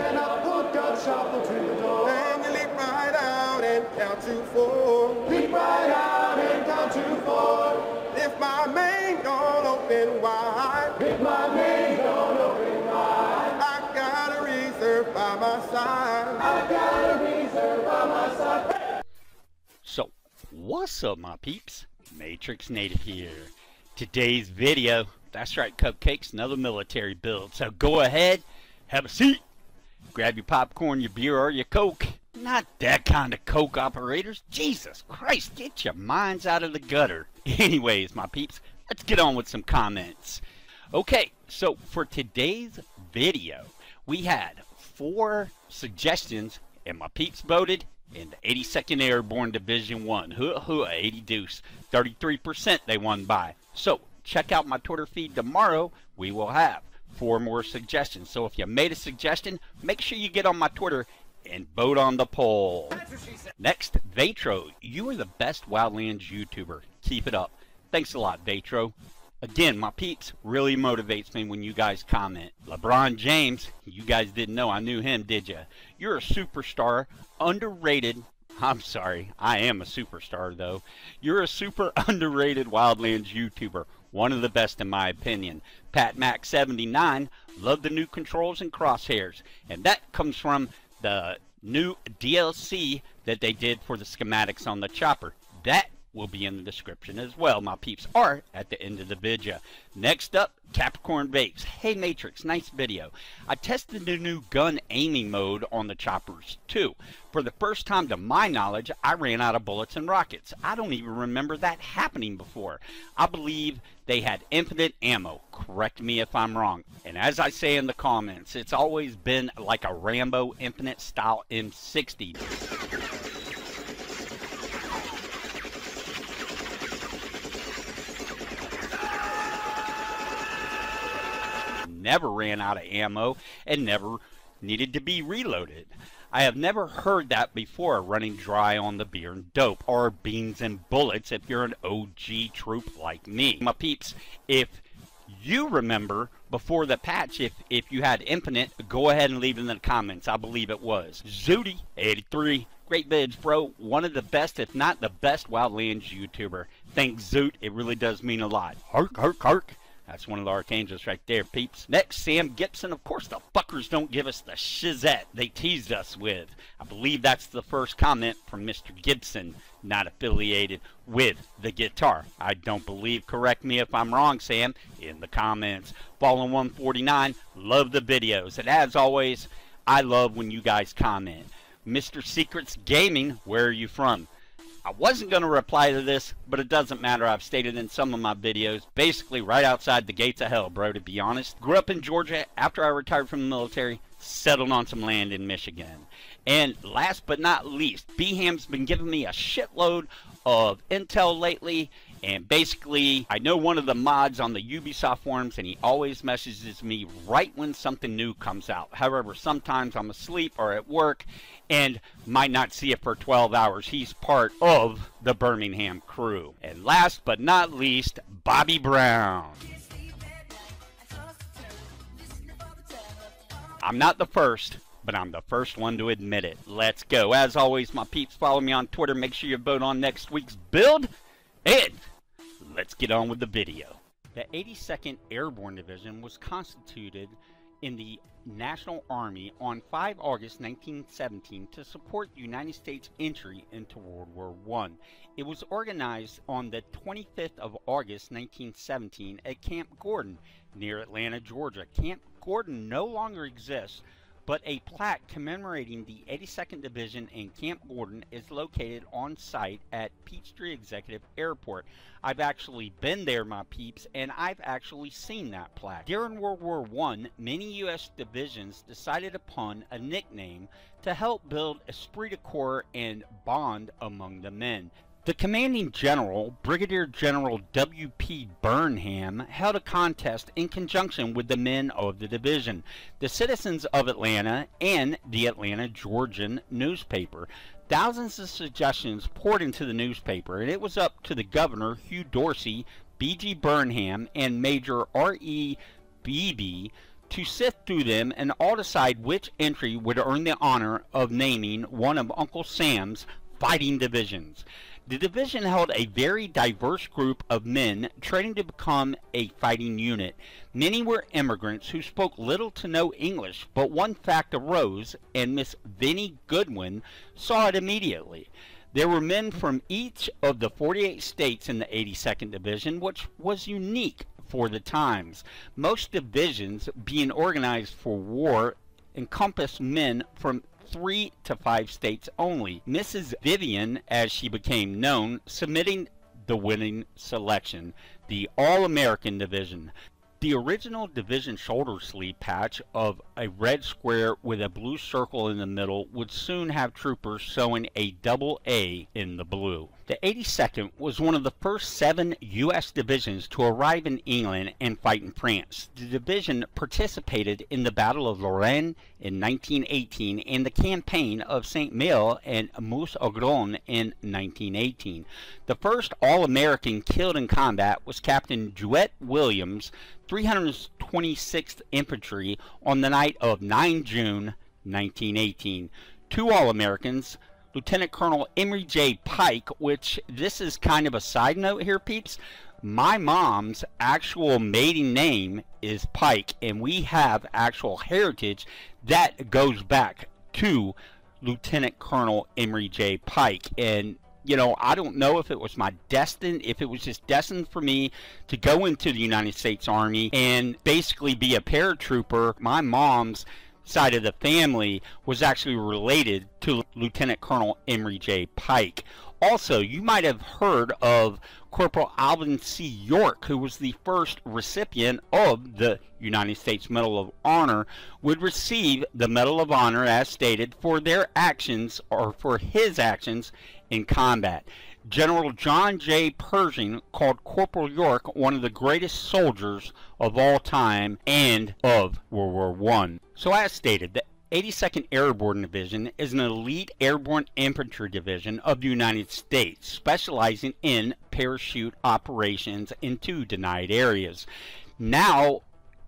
stand up, hook up, shuffle to the door. And you leap right out and count to four. Leap right out and count to four. If my main don't open wide, If my main don't open wide, I got a reserve by my side. I got a reserve by my side. So, what's up, my peeps? Matrix Native here. Today's video, that's right, cupcakes, another military build. So go ahead, have a seat, grab your popcorn, your beer, or your Coke. Not that kind of Coke operators. Jesus Christ, get your minds out of the gutter. Anyways, my peeps, let's get on with some comments. Okay, so for today's video, we had four suggestions, and my peeps voted in the 82nd Airborne Division 1. Hoo hoo, 80 deuce. 33% they won by. So, check out my Twitter feed tomorrow. We will have four more suggestions. So, if you made a suggestion, make sure you get on my Twitter and vote on the poll. Next, Vatro. You are the best Wildlands YouTuber. Keep it up. Thanks a lot, Vatro. Again, my peeps really motivates me when you guys comment. LeBron James, you guys didn't know I knew him, did you? You're a superstar, underrated. I'm sorry, I am a superstar though. You're a super underrated Wildlands YouTuber, one of the best in my opinion. Pat Mac 79, love the new controls and crosshairs, and that comes from the new DLC that they did for the schematics on the chopper. That will be in the description as well. My peeps are at the end of the video. Next up, Capricorn Vapes. Hey Matrix, nice video. I tested the new gun aiming mode on the choppers too. For the first time to my knowledge, I ran out of bullets and rockets. I don't even remember that happening before. I believe they had infinite ammo. Correct me if I'm wrong. And as I say in the comments, it's always been like a Rambo Infinite style M60. Never ran out of ammo and never needed to be reloaded. I have never heard that before running dry on the beer and dope or beans and bullets if you're an OG troop like me. My peeps, if you remember before the patch, if, if you had infinite, go ahead and leave it in the comments. I believe it was. Zooty83, great vids, bro. One of the best, if not the best Wildlands YouTuber. Thanks, Zoot. It really does mean a lot. Hark, hark, hark. That's one of the archangels right there, peeps. Next, Sam Gibson. Of course, the fuckers don't give us the shizette they teased us with. I believe that's the first comment from Mr. Gibson, not affiliated with the guitar. I don't believe. Correct me if I'm wrong, Sam, in the comments. Fallen 149, love the videos. And as always, I love when you guys comment. Mr. Secrets Gaming, where are you from? I wasn't going to reply to this, but it doesn't matter. I've stated in some of my videos, basically right outside the gates of hell, bro, to be honest. Grew up in Georgia after I retired from the military, settled on some land in Michigan. And last but not least, BHAM's been giving me a shitload of intel lately. And basically, I know one of the mods on the Ubisoft forums, and he always messages me right when something new comes out. However, sometimes I'm asleep or at work and might not see it for 12 hours. He's part of the Birmingham crew. And last but not least, Bobby Brown. I'm not the first, but I'm the first one to admit it. Let's go. As always, my peeps, follow me on Twitter. Make sure you vote on next week's build. And let's get on with the video. The 82nd Airborne Division was constituted in the National Army on 5 August 1917 to support the United States entry into World War I. It was organized on the 25th of August 1917 at Camp Gordon near Atlanta, Georgia. Camp Gordon no longer exists, but a plaque commemorating the 82nd Division in Camp Gordon is located on site at Peachtree Executive Airport. I've actually been there, my peeps, and I've actually seen that plaque. During World War I, many U.S. divisions decided upon a nickname to help build esprit de corps and bond among the men. The commanding general, Brigadier General W.P. Burnham, held a contest in conjunction with the men of the division, the citizens of Atlanta, and the Atlanta Georgian newspaper. Thousands of suggestions poured into the newspaper, and it was up to the governor, Hugh Dorsey, B.G. Burnham, and Major R.E. Beebe to sift through them and all decide which entry would earn the honor of naming one of Uncle Sam's fighting divisions. The division held a very diverse group of men training to become a fighting unit. Many were immigrants who spoke little to no English, but one fact arose, and Miss Vinnie Goodwin saw it immediately. There were men from each of the 48 states in the 82nd Division, which was unique for the times. Most divisions, being organized for war, encompassed men from three to five states only. Mrs. Vivian, as she became known, submitting the winning selection, the All American Division. The original division shoulder sleeve patch of a red square with a blue circle in the middle would soon have troopers sewing a double A in the blue. The 82nd was one of the first seven U.S. divisions to arrive in England and fight in France. The division participated in the Battle of Lorraine in 1918 and the campaign of St. Mihiel and Meuse-Argonne in 1918. The first All-American killed in combat was Captain Jewett Williams, 326th Infantry on the night of 9 June 1918. Two All-Americans, Lieutenant Colonel Emery J. Pike, which this is kind of a side note here, peeps. My mom's actual maiden name is Pike, and we have actual heritage that goes back to Lieutenant Colonel Emery J. Pike. And you know, I don't know if it was my destined, if it was just destined for me to go into the United States Army and basically be a paratrooper. My mom's side of the family was actually related to Lieutenant Colonel Emery J. Pike. Also, you might have heard of Corporal Alvin C. York, who was the first recipient of the United States Medal of Honor, would receive the Medal of Honor as stated for their actions or for his actions in combat. General John J. Pershing called Corporal York one of the greatest soldiers of all time and of World War I. So as stated, the 82nd Airborne Division is an elite airborne infantry division of the United States, specializing in parachute operations in two denied areas. Now,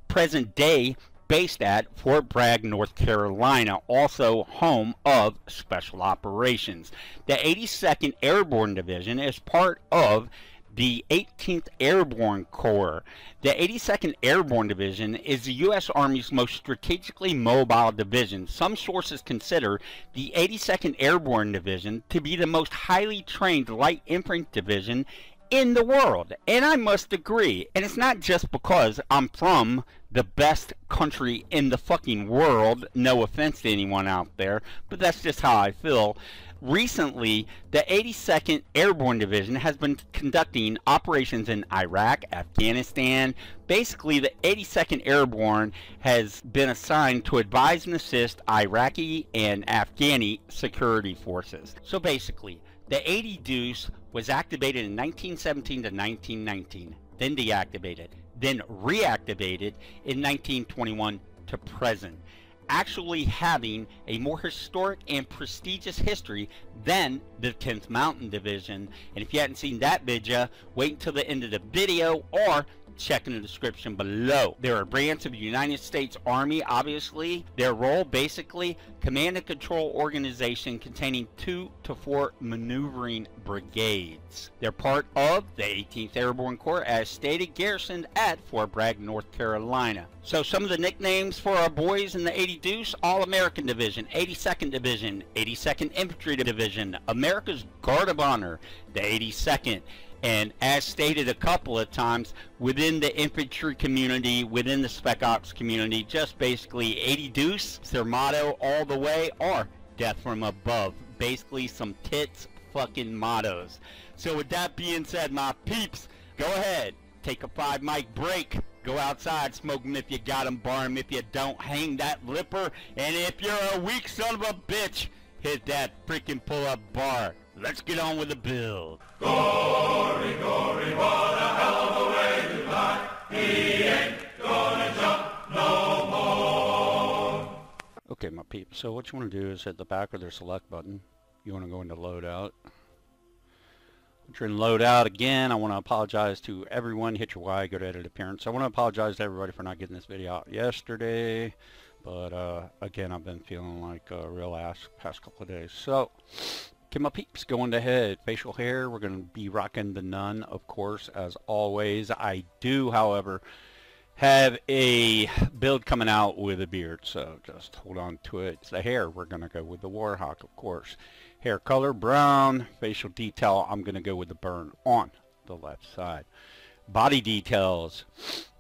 present day, based at Fort Bragg, North Carolina, also home of Special Operations. The 82nd Airborne Division is part of the 18th Airborne Corps. The 82nd Airborne Division is the U.S. Army's most strategically mobile division. Some sources consider the 82nd Airborne Division to be the most highly trained light infantry division in the world. And I must agree. And it's not just because I'm from the best country in the fucking world. No offense to anyone out there, but that's just how I feel. Recently, the 82nd Airborne Division has been conducting operations in Iraq, Afghanistan. Basically, the 82nd Airborne has been assigned to advise and assist Iraqi and Afghani security forces. So basically, the 80 Deuce was activated in 1917 to 1919, then deactivated, then reactivated in 1921 to present, actually having a more historic and prestigious history than the 10th Mountain Division. And if you hadn't seen that video, wait until the end of the video or check in the description below. They're a branch of the United States Army, obviously. Their role, basically, command and control organization containing two to four maneuvering brigades. They're part of the 18th Airborne Corps, as stated, garrisoned at Fort Bragg, North Carolina. So some of the nicknames for our boys in the 80 Deuce, All-American Division, 82nd Division, 82nd Infantry Division, America's Guard of Honor, the 82nd, and as stated a couple of times, within the infantry community, within the Spec Ops community, just basically 80 deuce, their motto all the way, or death from above. Basically some tits fucking mottos. So with that being said, my peeps, go ahead, take a five mic break. Go outside, smoke them if you got them, bar them if you don't, hang that lipper, and if you're a weak son of a bitch, hit that freaking pull-up bar. Let's get on with the build. Gory, gory, what a hell of a way to die. He ain't gonna jump no more. Okay, my peeps, so what you want to do is hit the back of their select button. You want to go into loadout. Trying load out again. I want to apologize to everyone. Hit your Y, go to edit appearance. I want to apologize to everybody for not getting this video out yesterday. But uh, again, I've been feeling like a real ass past couple of days. So, get my peeps going ahead. Facial hair, we're going to be rocking the None, of course, as always. I do, however, have a build coming out with a beard, so just hold on to it. It's the hair. We're going to go with the Warhawk, of course. Hair color, brown. Facial detail, I'm going to go with the burn on the left side. Body details.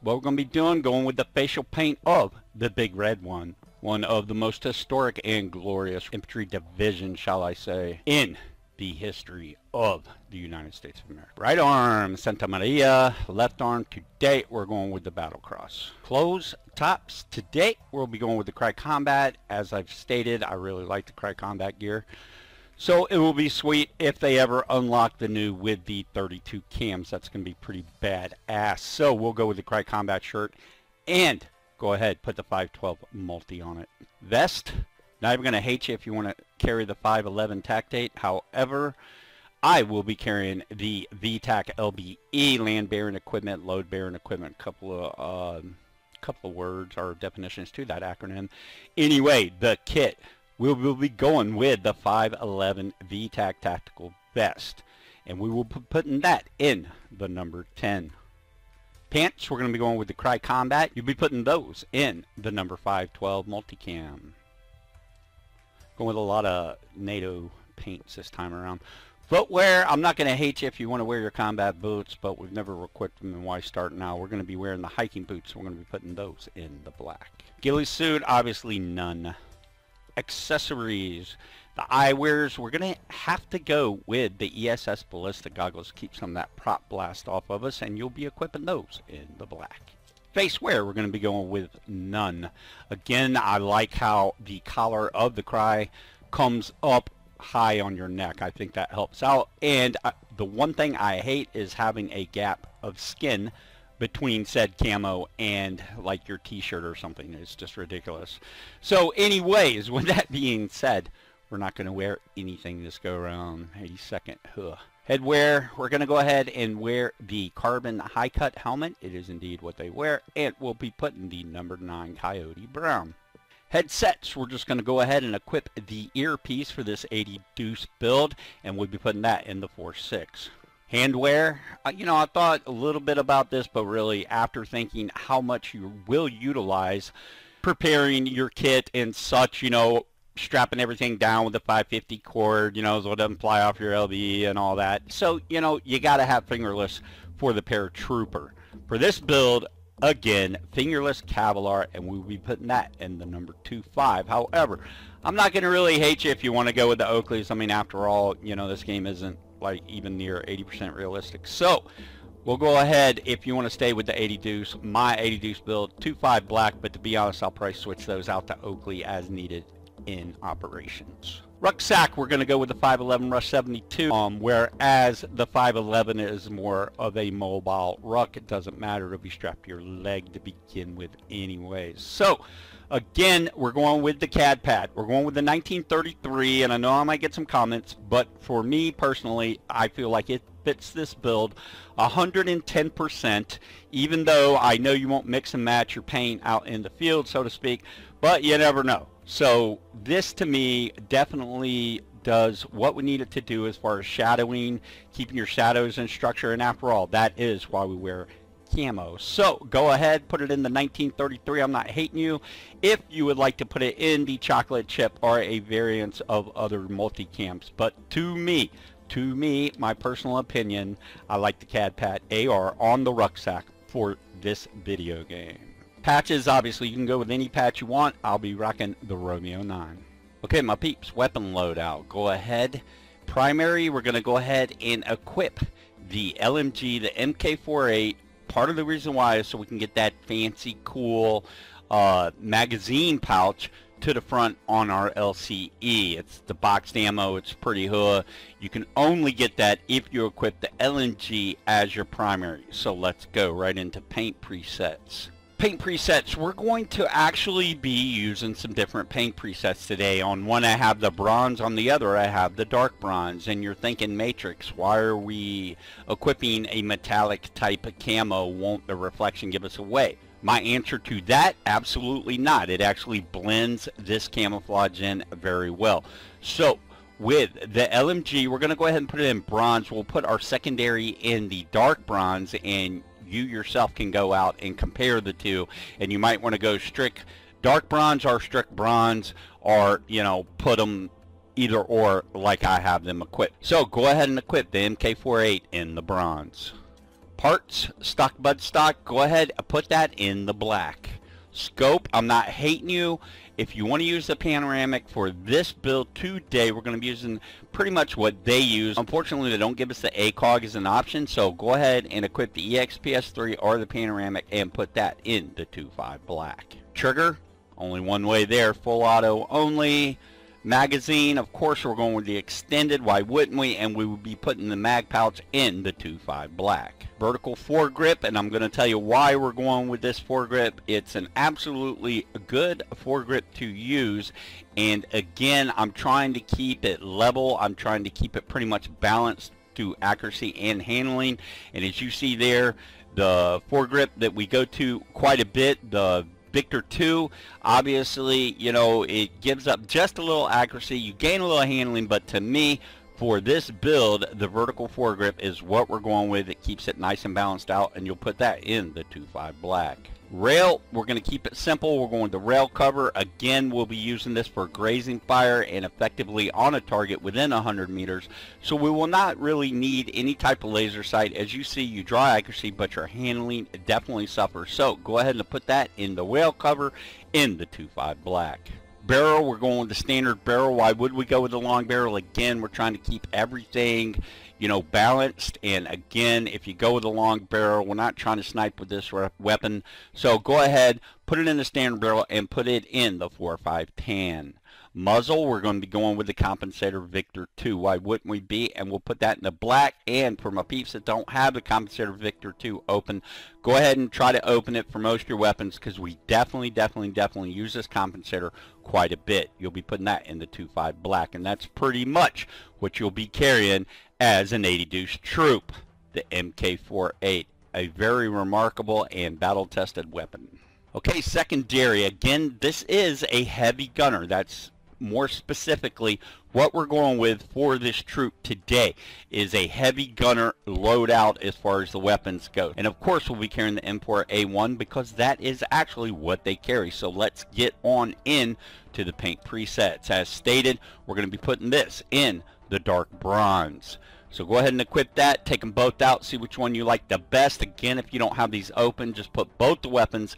What we're going to be doing, going with the facial paint of the Big Red one. One of the most historic and glorious infantry division, shall I say, in the history of the United States of America. Right arm, Santa Maria. Left arm, today we're going with the Battle Cross. Clothes, tops, today we'll be going with the Crye Combat. As I've stated, I really like the Crye Combat gear. So it will be sweet if they ever unlock the new with the 32 cams. That's going to be pretty badass. So we'll go with the Crye Combat shirt and go ahead, put the 512 multi on it. Vest, not even going to hate you if you want to carry the 511 TacTec. However, I will be carrying the VTAC LBE land bearing equipment, load bearing equipment, couple of um, couple of words or definitions to that acronym. Anyway, the kit we will be going with the 511 VTAC Tactical Vest. And we will be putting that in the number 10. Pants, we're going to be going with the Crye Combat. You'll be putting those in the number 512 Multicam. Going with a lot of NATO paints this time around. Footwear, I'm not going to hate you if you want to wear your combat boots, but we've never equipped them and why start now? We're going to be wearing the hiking boots. We're going to be putting those in the black. Ghillie suit, obviously none accessories. The eyewears, we're going to have to go with the ESS ballistic goggles keep some of that prop blast off of us, and you'll be equipping those in the black. Face wear, we're going to be going with none. Again, I like how the collar of the Crye comes up high on your neck. I think that helps out. And uh, the one thing I hate is having a gap of skin between said camo and like your t-shirt or something. It's just ridiculous. So anyways, with that being said, we're not going to wear anything this go around 82nd. Ugh. Headwear, we're going to go ahead and wear the carbon high cut helmet. It is indeed what they wear. And we'll be putting the number 9 Coyote Brown. Headsets, we're just going to go ahead and equip the earpiece for this 80 deuce build. And we'll be putting that in the 4.6. Handwear, uh, you know, I thought a little bit about this, but really after thinking how much you will utilize preparing your kit and such, you know, strapping everything down with the 550 cord, you know, so it doesn't fly off your LBE and all that. So, you know, you got to have fingerless for the paratrooper. For this build, again, fingerless Kevlar, and we'll be putting that in the number 2-5. However, I'm not going to really hate you if you want to go with the Oakleys. I mean, after all, you know, this game isn't like even near 80% realistic. So we'll go ahead if you want to stay with the 80 deuce, my 80 deuce build, 2.5 black, but to be honest, I'll probably switch those out to Oakley as needed in operations. Rucksack, we're going to go with the 511 Rush 72, um, whereas the 511 is more of a mobile ruck. It doesn't matter if you strap your leg to begin with anyways. So, again, we're going with the CAD Pat. We're going with the 1933, and I know I might get some comments, but for me personally, I feel like it fits this build 110%, even though I know you won't mix and match your paint out in the field, so to speak, but you never know. So this to me definitely does what we need it to do as far as shadowing, keeping your shadows in structure, and after all, that is why we wear camo. So go ahead, put it in the 1933. I'm not hating you. If you would like to put it in the chocolate chip or a variant of other multicams. But to me, to me, my personal opinion, I like the CAD Pat AR on the rucksack for this video game. Patches, obviously, you can go with any patch you want. I'll be rocking the Romeo 9. Okay, my peeps, weapon loadout. Go ahead. Primary, we're going to go ahead and equip the LMG, the MK48. Part of the reason why is so we can get that fancy, cool uh, magazine pouch to the front on our LCE. It's the boxed ammo. It's pretty hood. You can only get that if you equip the LMG as your primary. So let's go right into paint presets. Paint presets, we're going to actually be using some different paint presets today. On one I have the bronze, on the other I have the dark bronze. And you're thinking, Matrix, why are we equipping a metallic type of camo? Won't the reflection give us away? My answer to that, absolutely not. It actually blends this camouflage in very well. So, with the LMG, we're going to go ahead and put it in bronze. We'll put our secondary in the dark bronze, and you yourself can go out and compare the two. And you might want to go strict dark bronze or strict bronze, or, you know, put them either or like I have them equipped. So, go ahead and equip the MK48 in the bronze parts, stock bud stock, go ahead and put that in the black. Scope, I'm not hating you. If you want to use the panoramic for this build today, we're going to be using pretty much what they use. Unfortunately, they don't give us the ACOG as an option, so go ahead and equip the EXPS3 or the panoramic and put that in the 2.5 black. Trigger, only one way there, full auto only magazine. Of course we're going with the extended. Why wouldn't we? And we would be putting the mag pouch in the 2.5 black. Vertical foregrip and I'm going to tell you why we're going with this foregrip. It's an absolutely good foregrip to use. And again I'm trying to keep it level. I'm trying to keep it pretty much balanced to accuracy and handling. And as you see there the foregrip that we go to quite a bit the Victor 2, obviously, you know, it gives up just a little accuracy. You gain a little handling, but to me, for this build, the vertical foregrip is what we're going with. It keeps it nice and balanced out, and you'll put that in the 2.5 black. Rail, we're going to keep it simple. We're going to rail cover. Again, we'll be using this for grazing fire and effectively on a target within 100 meters. So we will not really need any type of laser sight. As you see, you draw accuracy, but your handling definitely suffers. So go ahead and put that in the rail cover in the 2.5 black barrel we're going with the standard barrel why would we go with the long barrel again we're trying to keep everything you know, balanced. And again, if you go with a long barrel, we're not trying to snipe with this weapon. So go ahead, put it in the standard barrel and put it in the 4.5 tan. Muzzle, we're going to be going with the compensator Victor 2. Why wouldn't we be? And we'll put that in the black. And for my peeps that don't have the compensator Victor 2 open, go ahead and try to open it for most of your weapons because we definitely, definitely, definitely use this compensator quite a bit. You'll be putting that in the 2.5 black. And that's pretty much what you'll be carrying as an 80 deuce troop, the MK48, a very remarkable and battle-tested weapon. Okay, secondary. Again, this is a heavy gunner. That's more specifically what we're going with for this troop today is a heavy gunner loadout as far as the weapons go. And of course we'll be carrying the M4A1 because that is actually what they carry. So let's get on in to the paint presets. As stated, we're going to be putting this in the dark bronze. So go ahead and equip that, take them both out, see which one you like the best. Again, if you don't have these open, just put both the weapons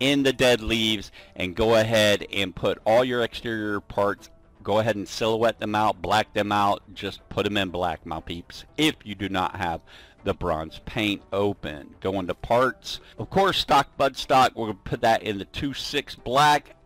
in the dead leaves and go ahead and put all your exterior parts go ahead and silhouette them out black them out just put them in black my peeps if you do not have the bronze paint open. Go into parts. Of course stock bud stock we're to put that in the 2-6 black.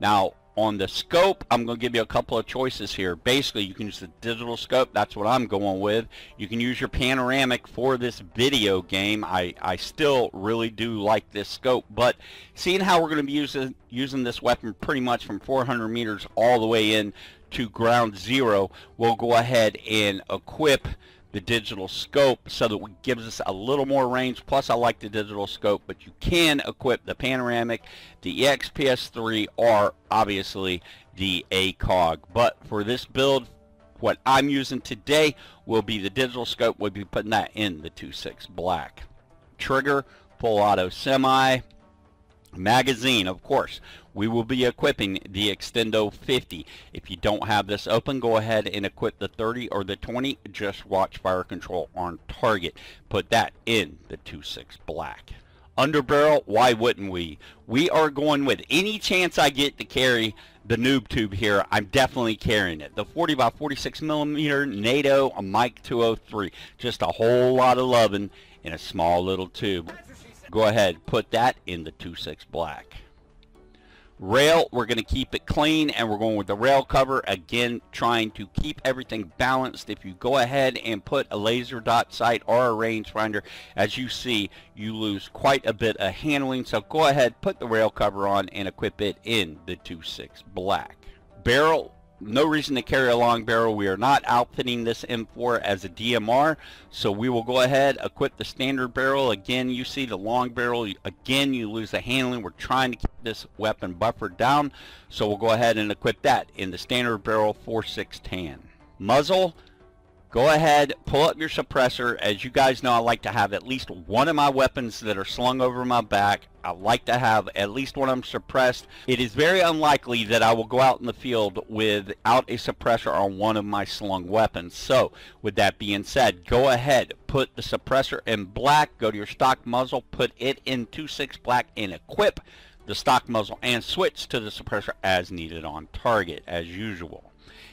Now on the scope, I'm going to give you a couple of choices here. Basically, you can use the digital scope. That's what I'm going with. You can use your panoramic for this video game. I, I still really do like this scope, but seeing how we're going to be using, using this weapon pretty much from 400 meters all the way in to ground zero, we'll go ahead and equip the digital scope so that it gives us a little more range. Plus, I like the digital scope, but you can equip the panoramic, the EXPS3, or obviously the ACOG. But for this build, what I'm using today will be the digital scope. We'll be putting that in the 2.6 black. Trigger, full auto semi. Magazine, of course, we will be equipping the Extendo 50. If you don't have this open, go ahead and equip the 30 or the 20. Just watch fire control on target. Put that in the 2.6 black. Underbarrel, why wouldn't we? We are going with any chance I get to carry the noob tube here, I'm definitely carrying it. The 40 by 46 millimeter NATO a Mike 203. Just a whole lot of loving in a small little tube. Go ahead, put that in the 2.6 black. Rail, we're going to keep it clean and we're going with the rail cover. Again, trying to keep everything balanced. If you go ahead and put a laser dot sight or a rangefinder, as you see, you lose quite a bit of handling. So go ahead, put the rail cover on and equip it in the 2.6 black. Barrel, no reason to carry a long barrel. We are not outfitting this M4 as a DMR, so we will go ahead, equip the standard barrel. Again, you see the long barrel. Again, you lose the handling. We're trying to keep this weapon buffered down, so we'll go ahead and equip that in the standard barrel 4.6 tan. Muzzle, go ahead, pull up your suppressor. As you guys know, I like to have at least one of my weapons that are slung over my back. I like to have at least one of them suppressed. It is very unlikely that I will go out in the field without a suppressor on one of my slung weapons. So, with that being said, go ahead, put the suppressor in black, go to your stock muzzle, put it in 2.6 black, and equip the stock muzzle and switch to the suppressor as needed on target, as usual.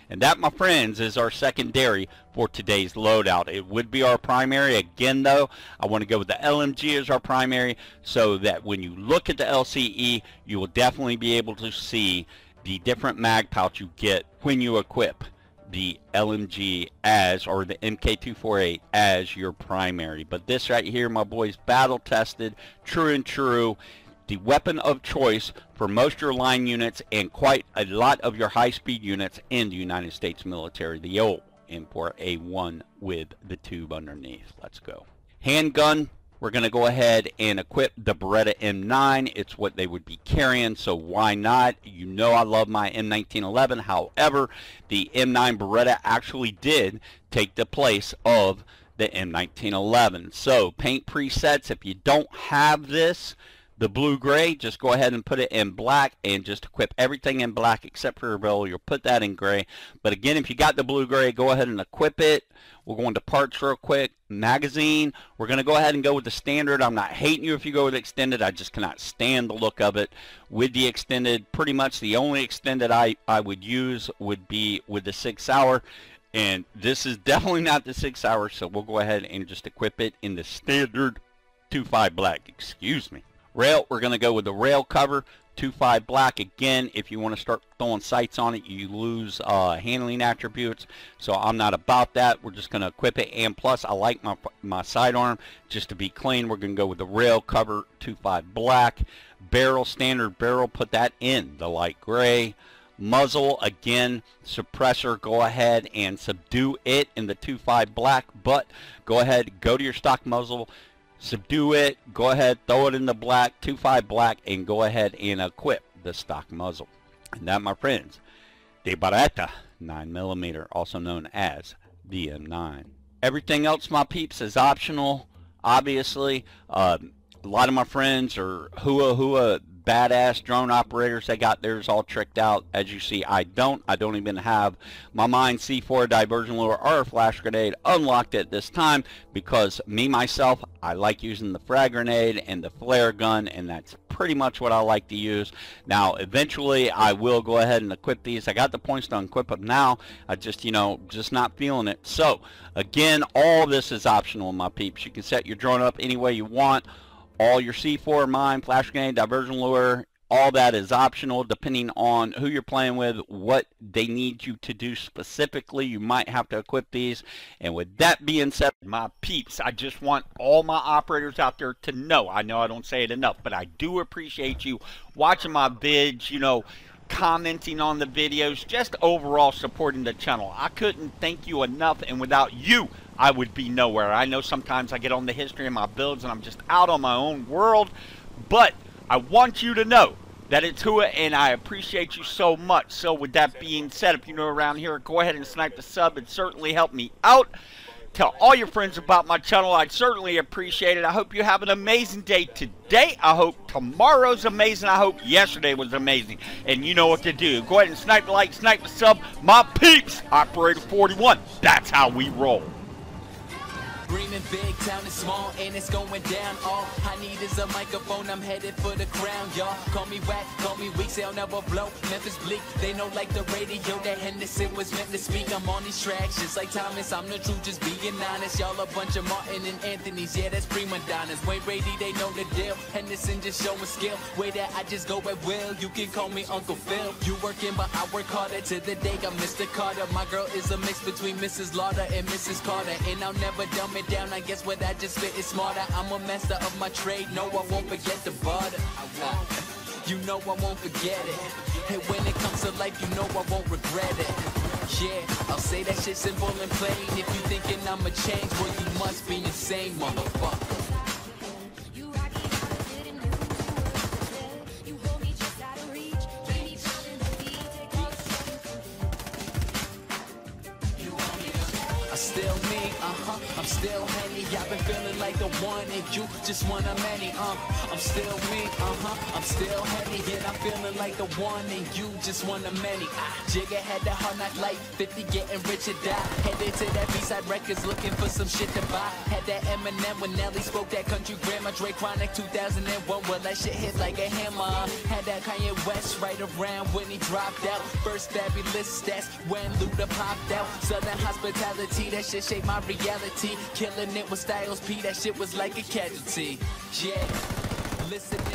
And that, my friends, is our secondary for today's loadout. It would be our primary. Again, though, I want to go with the LMG as our primary so that when you look at the LCE, you will definitely be able to see the different mag pouch you get when you equip the LMG as, or the MK248 as your primary. But this right here, my boys, battle tested, true and true the weapon of choice for most of your line units and quite a lot of your high-speed units in the United States military, the old M4A1 with the tube underneath. Let's go. Handgun, we're going to go ahead and equip the Beretta M9. It's what they would be carrying, so why not? You know I love my M1911. However, the M9 Beretta actually did take the place of the M1911. So, paint presets, if you don't have this, the blue gray just go ahead and put it in black and just equip everything in black except for your barrel you'll put that in gray. But again if you got the blue gray go ahead and equip it. We're going to parts real quick. Magazine. We're going to go ahead and go with the standard. I'm not hating you if you go with extended. I just cannot stand the look of it. With the extended pretty much the only extended I I would use would be with the six hour. And this is definitely not the six hour so we'll go ahead and just equip it in the standard 2.5 black. Excuse me Rail, we're going to go with the rail cover, 2.5 black. Again, if you want to start throwing sights on it, you lose uh, handling attributes. So I'm not about that. We're just going to equip it. And plus, I like my, my sidearm. Just to be clean, we're going to go with the rail cover, 2.5 black. Barrel, standard barrel, put that in the light gray. Muzzle, again, suppressor, go ahead and subdue it in the 2.5 black. But go ahead, go to your stock muzzle, subdue it, go ahead, throw it in the black, 2.5 black, and go ahead and equip the stock muzzle. And that, my friends, the Beretta 9mm, also known as the M9. Everything else, my peeps, is optional, obviously. Uh, a lot of my friends are hua hua badass drone operators. They got theirs all tricked out. As you see, I don't. I don't even have my Mine C4 diversion lure or a flash grenade unlocked at this time because me, myself, I like using the frag grenade and the flare gun, and that's pretty much what I like to use. Now, eventually, I will go ahead and equip these. I got the points to equip them now. I just, you know, just not feeling it. So, again, all this is optional, my peeps. You can set your drone up any way you want all your C4 mine, flash grenade, diversion lure, all that is optional depending on who you're playing with, what they need you to do specifically. You might have to equip these. And with that being said, my peeps, I just want all my operators out there to know. I know I don't say it enough, but I do appreciate you watching my vids, you know, commenting on the videos, just overall supporting the channel. I couldn't thank you enough, and without you, I would be nowhere. I know sometimes I get on the history of my builds and I'm just out on my own world, but I want you to know that it's Hua and I appreciate you so much. So with that being said, if you're new around here, go ahead and snipe the sub. It certainly helped me out. Tell all your friends about my channel. I'd certainly appreciate it. I hope you have an amazing day today. I hope tomorrow's amazing. I hope yesterday was amazing. And you know what to do. Go ahead and snipe the like, snipe the sub. My peeps, Operator 41. That's how we roll. Dreaming big, town is small, and it's going down. All I need is a microphone, I'm headed for the crown, y'all. Call me whack, call me weak, say I'll never blow. Memphis Bleek, they know like the radio that Henderson was meant to speak. I'm on these tracks, just like Thomas, I'm the truth, just being honest. Y'all a bunch of Martin and Anthony's, yeah, that's prima donnas. Wayne Brady, they know the deal. Henderson just showing skill. Way that I just go at will, you can call me Uncle Phil. You working, but I work harder to the day I'm Mr. Carter. My girl is a mix between Mrs. Lauder and Mrs. Carter. And I'll never dumb it down, I guess what I just spit is smarter. I'm a master of my trade, no, I won't forget the butter. You know I won't forget it. And when it comes to life, you know I won't regret it. Yeah, I'll say that shit simple and plain. If you thinking I'ma change, well you must be insane, motherfucker. Still me, uh-huh, I'm still Henny I've been feeling like the one and you just one of many, uh. I'm still me, uh-huh, I'm still Henny And I'm feeling like the one and you just one of many. Ah, Jigga had that hard knock life, 50 getting rich or die. Headed to that B-side records looking for some shit to buy. Had that Eminem when Nelly spoke that country grammar Drake Chronic 2001, well that shit hit like a hammer. Had that Kanye West right around when he dropped out. First fabulous stats when Luda popped out. Southern hospitality, that shit shaped my reality. Killing it with Styles P, that shit was like a casualty. Yeah, listen